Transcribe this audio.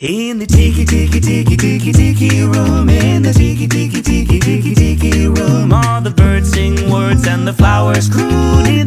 In the tiki tiki tiki tiki tiki room, in the tiki tiki tiki tiki tiki room, all the birds sing words and the flowers croon.